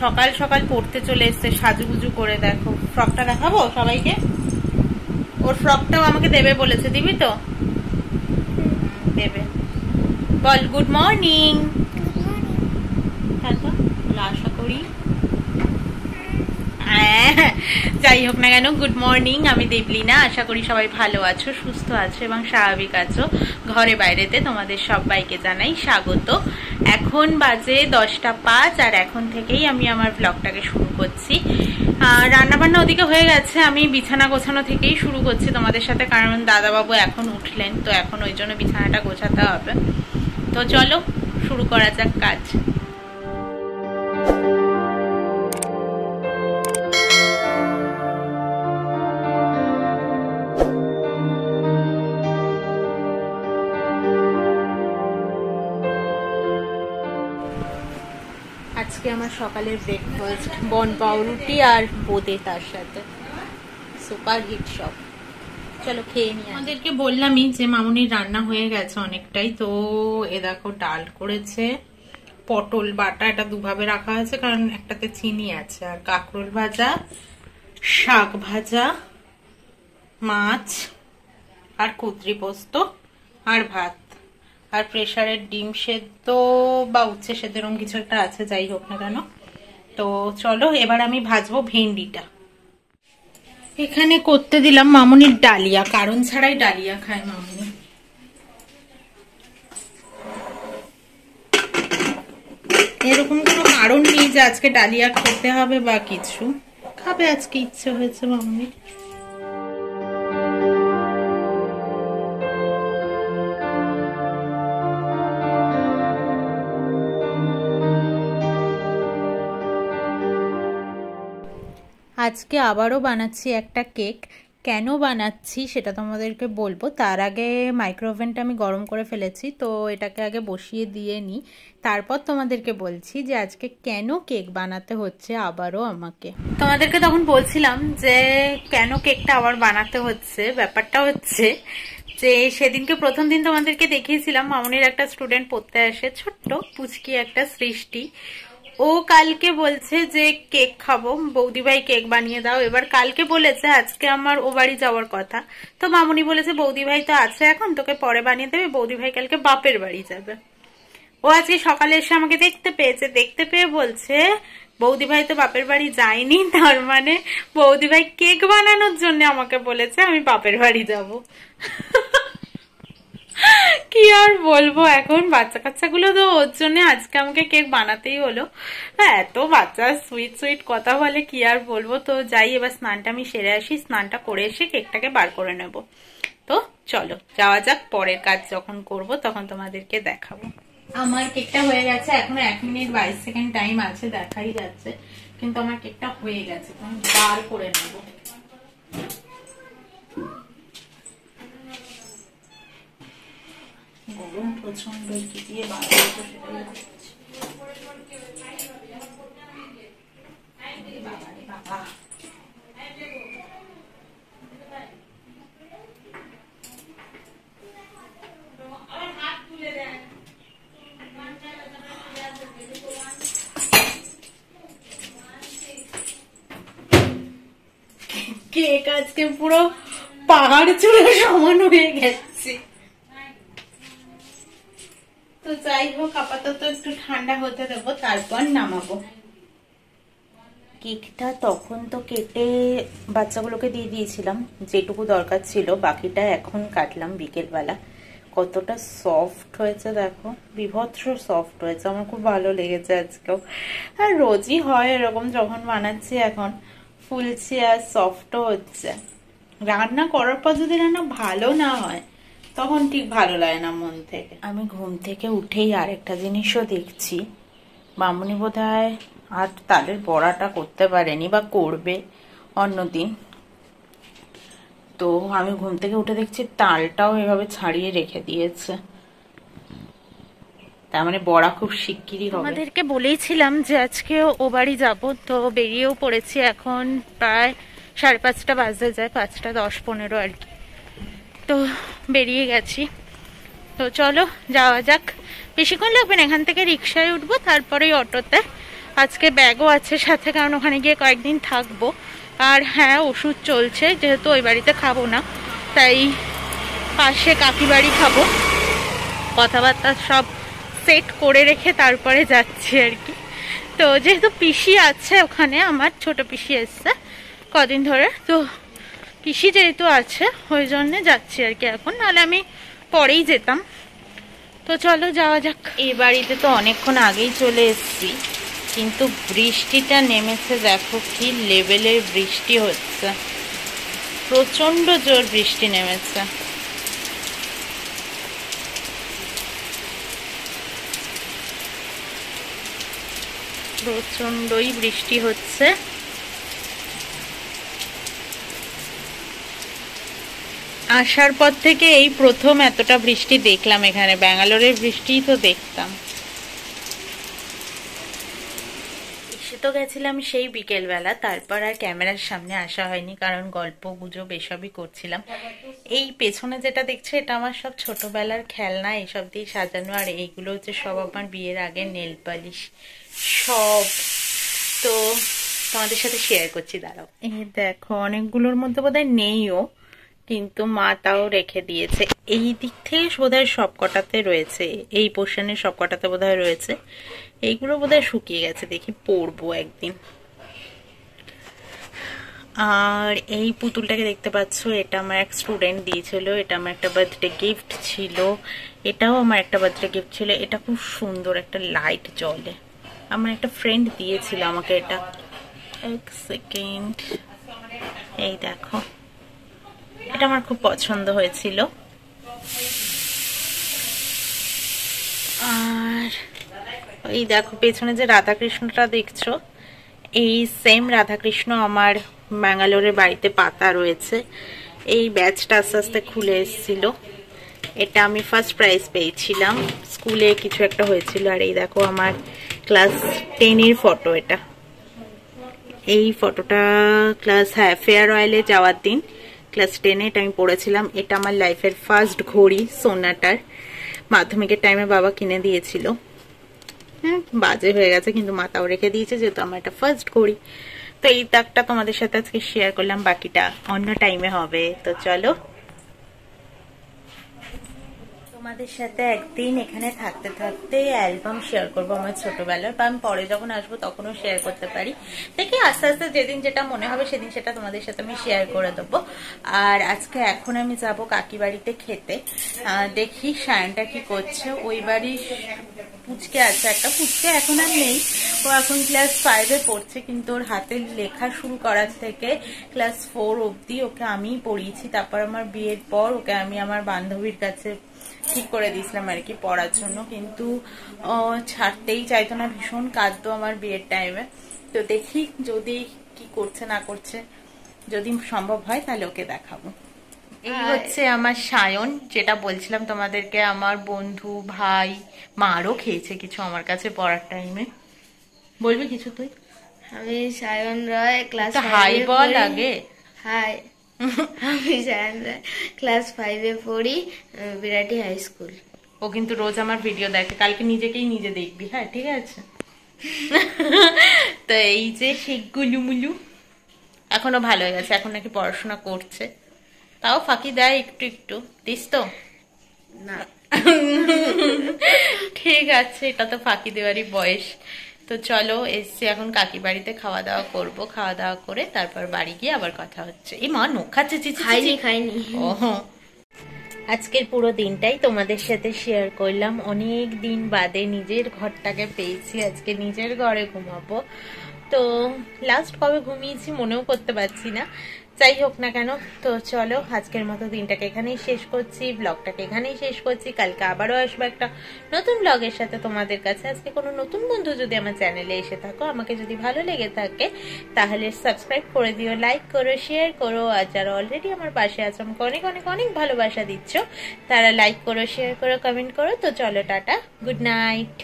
সকাল সকাল পড়তে চলে এসছে সাজুগুজু করে দেখো। ফ্রকটা দেখাবো সবাইকে? ওর ফ্রকটাও আমাকে দেবে বলেছে দিবি তো? দেবে। বল গুড মর্নিং তারপর আশা করি। হ্যাঁ, যাই হোক না কেন গুড মর্নিং আমি দেবলিনা আশা করি সবাই ভালো আছো সুস্থ আছো এবং স্বাভাবিক আছো। ঘরে বাইরেতে তোমাদের সবাইকে জানাই স্বাগত। এখন বাজে দশটা পাঁচ, আর এখন থেকেই আমি আমার ব্লগটাকে শুরু করছি। রান্নাবান্না ওদিকে হয়ে গেছে, আমি বিছানা গোছানো থেকেই শুরু করছি তোমাদের সাথে, কারণ দাদাবাবু এখন উঠলেন, তো এখন ওই জন্য বিছানাটা গোছাতে হবে। তো চলো, শুরু করা যাক কাজ। আজকে আমার সকালের ব্রেকফাস্ট বন পাউরুটি আর বোদে তার সাথে। সুপার হিট সব চলো খেয়ে নিই আমাদেরকে বললামই যে মামুনির রান্না হয়ে গেছে অনেকটাই, তো এ দেখো ডাল করেছে, পটল বাটা এটা দুভাবে রাখা আছে কারণ একটাতে চিনি আছে, আর কাঁকরোল ভাজা, শাক ভাজা, মাছ, আর কুদ্রি পোস্ত, আর ভাত। আর প্রেশারের ডিম সেদ্ধ বা উচ্ছে সেদ্ধ এরকম কিছু একটা আছে, যাই হোক না কেন। তো চলো, এবার আমি ভাজবো ভেন্ডিটা। এখানে করতে দিলাম মামুনির ডালিয়া, কারণ ছাড়াই ডালিয়া খায় মামুনি। এরকম কোনো কারণ নেই যে আজকে ডালিয়া খেতে হবে বা কিছু। খাবে আজকে, ইচ্ছে হয়েছে মামুনির। আজকে আবারও বানাচ্ছি একটা কেক। কেন বানাচ্ছি সেটা তোমাদেরকে বলব। তার আগে মাইক্রোওভেনটা আমি গরম করে ফেলেছি, তো এটাকে আগে বসিয়ে দিয়ে নিই তারপর তোমাদেরকে বলছি যে আজকে কেন কেক বানাতে হচ্ছে আবারও আমাকে। তোমাদেরকে তখন বলছিলাম যে কেন কেকটা আবার বানাতে হচ্ছে। ব্যাপারটা হচ্ছে যে সেদিনকে প্রথম দিন তোমাদেরকে দেখিয়েছিলাম মামনির একটা স্টুডেন্ট পড়তে আসে, ছোট্ট পুচকি একটা সৃষ্টি। ও কালকে বলছে যে কেক খাব বৌদি ভাই কেক বানিয়ে দাও। এবার কালকে বলেছে, আজকে আমার ও বাড়ি যাওয়ার কথা। তো মামুনি বলেছে বৌদি ভাই তো আছে এখন, তোকে পরে বানিয়ে দেবে বৌদি ভাই কালকে বাপের বাড়ি যাবে। ও আজকে সকালে এসে আমাকে দেখতে পেয়েছে, দেখতে পেয়ে বলছে বৌদি ভাই তো বাপের বাড়ি যায়নি, তার মানে বৌদি ভাই কেক বানানোর জন্য আমাকে বলেছে, আমি বাপের বাড়ি যাব। কি আর বলব? এখন বাচ্চা কাচ্চাগুলো তো ওর জন্য আজকে আমাকে কেক বানাতেই হলো। হ্যাঁ এত বাচ্চা সুইট সুইট কথা বলে কি আর বলব? তো যাই, এবার স্নানটা আমি সেরে আসি, স্নানটা করে এসে কেকটাকে বার করে নেব। তো চলো, যাওয়া যাক, পরের কাজ যখন করব তখন তোমাদেরকে দেখাবো। আমার কেকটা হয়ে গেছে, এখন এক মিনিট বাইশ সেকেন্ড টাইম আছে, দেখাই যাচ্ছে। কিন্তু আমার কেকটা হয়ে গেছে বার করে নেব। গরম প্রচণ্ড কি দিয়ে বার করব সেটাই বাবা কেক আজকে পুরো পাহাড় চুলে সমান হয়ে গেছে তো যাই হোক আপাতত একটু ঠান্ডা হতে দেবো, তারপর নামাবো। কেকটা তখন তো কেটে বাচ্চাগুলোকে দিয়ে দিয়েছিলাম, যেটুকু দরকার ছিল, বাকিটা এখন কাটলাম বিকেলবেলা। কতটা সফট হয়েছে, দেখো। বিভৎস সফট হয়েছে, আমার খুব ভালো লেগেছে আজকেও। আর রোজই হয় এরকম যখন বানাচ্ছি এখন, ফুলছে আর সফটও হচ্ছে। রান্না করার পর যদি রান্না ভালো না হয় তখন ঠিক ভালো লাগে না মন থেকে। আমি ঘুম থেকে উঠেই আরেকটা জিনিসও দেখছি। মামুনি বোধ আর তালের বড়াটা করতে পারেনি বা করবে অন্যদিন। তো আমি ঘুম থেকে উঠে দেখছি তালটাও এভাবে ছাড়িয়ে রেখে দিয়েছে। তার মানে বড়া খুব শিগগিরই হবে। আমাদেরকে বলেইছিলাম যে আজকে ও বাড়ি যাব তো বেরিয়েও পড়েছি এখন প্রায় সাড়ে পাঁচটা বাজে যায় পাঁচটা দশ পনেরো আর কি। তো বেরিয়ে গেছি। তো চলো, যাওয়া যাক। বেশিক্ষণ লাগবে না, এখান থেকে রিক্সায় উঠবো, তারপরে অটোতে। আজকে ব্যাগও আছে সাথে, কারণ ওখানে গিয়ে কয়েকদিন থাকব। আর হ্যাঁ ওষুধ চলছে, যেহেতু ওই বাড়িতে খাব না। তাই পাশে কাকি বাড়ি খাব। কথাবার্তা সব সেট করে রেখে তারপরে যাচ্ছি আর কি। তো যেহেতু পিসি আছে ওখানে, আমার ছোট পিসি এসছে কদিন ধরে, তো পিসি যেহেতু আছে, ওই জন্যে যাচ্ছি আর কি এখন। নাহলে আমি পরেই যেতাম। তো চলো যাওয়া যাক। এই বাড়িতে তো অনেকক্ষণ আগেই চলে এসেছি, কিন্তু বৃষ্টিটা নেমেছে, দেখো কি লেভেলের বৃষ্টি হচ্ছে। প্রচণ্ড জোর বৃষ্টি নেমেছে। প্রচন্ডই বৃষ্টি হচ্ছে। আসার পর থেকে এই প্রথম এতটা বৃষ্টি দেখলাম এখানে। ব্যাঙ্গালোরের বৃষ্টিই তো দেখতাম। এসে তো গেছিলাম সেই বিকেলবেলা, তারপর আর ক্যামেরার সামনে আসা হয়নি, কারণ গল্প গুজব এসবই করছিলাম। এই পেছনে যেটা দেখছে, এটা আমার সব ছোটবেলার খেলনা, এসব দিয়ে সাজানো, আর এইগুলো হচ্ছে সব আমার বিয়ের আগে নেল পালিশ সব। তো তোমাদের সাথে শেয়ার করছি, দাঁড়াও। এই দেখো, অনেকগুলোর মধ্যে বোধহয় নেইও। কিন্তু মা তাও রেখে দিয়েছে। এই দিক থেকে বোধহয় সব কটাতে রয়েছে। এই পোর্শনের সব কটাতে বোধহয় রয়েছে। এইগুলো বোধহয় শুকিয়ে গেছে। দেখি পরবো একদিন। আর এই পুতুলটাকে দেখতে পাচ্ছ? এটা আমার এক স্টুডেন্ট দিয়েছিল। এটা আমার একটা বার্থডে গিফট ছিল। এটাও আমার একটা বার্থডে গিফট ছিল। এটা খুব সুন্দর একটা লাইট জলে আমার একটা ফ্রেন্ড দিয়েছিল আমাকে এটা। এক সেকেন্ড এই দেখো। এটা আমার খুব পছন্দ হয়েছিল। আর এই দেখো, পেছনে যে রাধাকৃষ্ণটা দেখছ, এই সেম রাধাকৃষ্ণ আমার ব্যাঙ্গালোরের বাড়িতে পাতা রয়েছে। এই ব্যাচটা আস্তে আস্তে খুলে এসেছিল। এটা আমি ফার্স্ট প্রাইজ পেয়েছিলাম। স্কুলে কিছু একটা হয়েছিল। আর এই দেখো, আমার ক্লাস টেনের ফটো এটা। এই ফটোটা ক্লাস হ্যাঁ ফেয়ার অয়েলে যাওয়ার দিন। ক্লাস টেনে এটা আমি পড়েছিলাম। এটা আমার লাইফের ফার্স্ট ঘড়ি সোনাটার। মাধ্যমিকের টাইমে বাবা কিনে দিয়েছিল। হ্যাঁ বাজে হয়ে গেছে, কিন্তু মাতাও রেখে দিয়েছে যেহেতু আমার একটা ফার্স্ট ঘড়ি। তো এই দাগটা তোমাদের সাথে আজকে শেয়ার করলাম। বাকিটা অন্য টাইমে হবে। তো চলো। তোমাদের সাথে একদিন এখানে থাকতে থাকতে অ্যালবাম শেয়ার করব আমার ছোটবেলার, বা আমি পরে যখন আসব তখনও শেয়ার করতে পারি। দেখি আস্তে আস্তে যেদিন যেটা মনে হবে সেদিন সেটা তোমাদের সাথে আমি শেয়ার করে দেবো। আর আজকে এখন আমি যাব কাকি বাড়িতে খেতে। দেখি সায়নটা কি করছে। ওই বাড়ির পুচকে আছে একটা, পুচকে এখন আর নেই। ও এখন ক্লাস ফাইভে পড়ছে, কিন্তু ওর হাতে লেখা শুরু করার থেকে ক্লাস ফোর অবধি ওকে আমিই পড়িয়েছি। তারপর আমার বিয়ের পর ওকে আমি আমার বান্ধবীর কাছে ঠিক করে দিয়েছিলাম আর কি পড়ার জন্য। কিন্তু ছাড়তেই চাইতো না ভীষণ কাঁদতো আমার বিয়ের টাইমে তো দেখি যদি কি করছে না করছে। যদি সম্ভব হয় তাহলে ওকে দেখাবো। এই হচ্ছে আমার সায়ন যেটা বলছিলাম তোমাদেরকে আমার বন্ধু ভাই মারও খেয়েছে কিছু আমার কাছে পড়ার টাইমে বলবি কিছু তুই? আমি সায়ন রয় ক্লাস হাই বল আগে? হাই আমি ক্লাস ফাইভে পড়ি বিরাটি হাই স্কুল ও কিন্তু রোজ আমার ভিডিও দেখে। কালকে নিজেকেই নিজে দেখবি হ্যাঁ ঠিক আছে? তো এই যে সেই গুলুমুলু এখনও ভালো হয়ে গেছে এখন নাকি পড়াশোনা করছে। তাও ফাঁকি দেয় একটু একটু। দিস তো? না। ঠিক আছে এটা তো ফাঁকি দেওয়ারই বয়স। তো চলো এসছি এখন কাকি বাড়িতে খাওয়া দাওয়া করব। খাওয়া দাওয়া করে তারপর বাড়ি গিয়ে আবার কথা হচ্ছে। এই মা নখ খাচ্ছে খাইনি খাইনি। ও আজকের পুরো দিনটাই তোমাদের সাথে শেয়ার করলাম। অনেক দিন বাদে নিজের ঘরটাকে পেয়েছি আজকে নিজের ঘরে ঘুমাবো। তো লাস্ট কবে ঘুমিয়েছি মনেও করতে পারছি না। যাই হোক না কেন, তো চলো আজকের মতো দিনটাকে এখানেই শেষ করছি, ব্লগটাকে এখানেই শেষ করছি। কালকে আবারও আসব একটা নতুন ব্লগের সাথে তোমাদের কাছে। আজকে কোনো নতুন বন্ধু যদি আমার চ্যানেলে এসে থাকো, আমাকে যদি ভালো লেগে থাকে, তাহলে সাবস্ক্রাইব করে দিও লাইক করো শেয়ার করো। আর যারা অলরেডি আমার পাশে আছে, আমাকে অনেক অনেক অনেক ভালোবাসা দিচ্ছ, তারা লাইক করো শেয়ার করো কমেন্ট করো। তো চলো, টাটা গুড নাইট